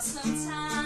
Some sometimes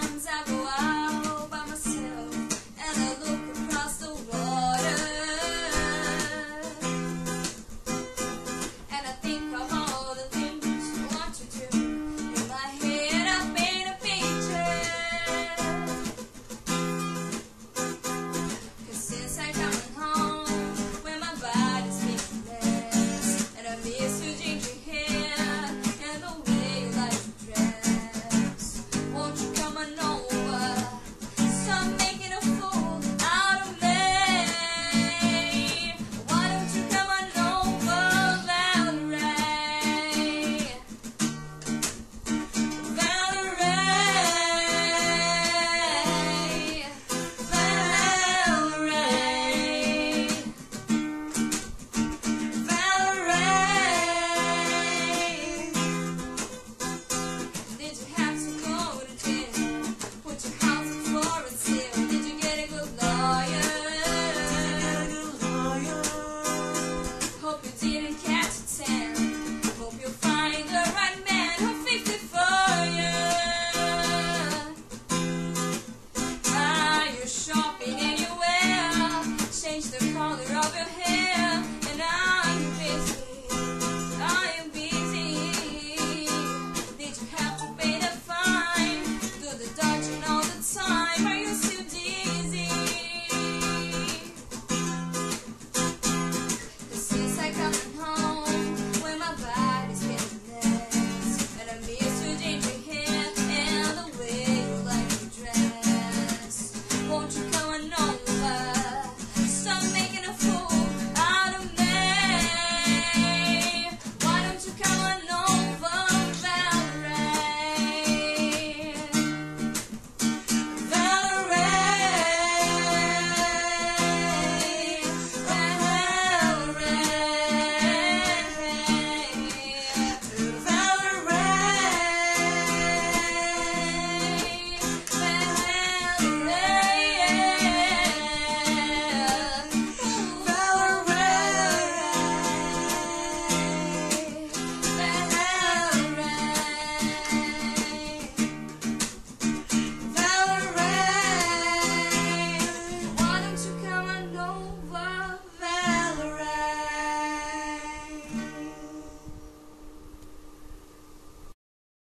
color of your hair.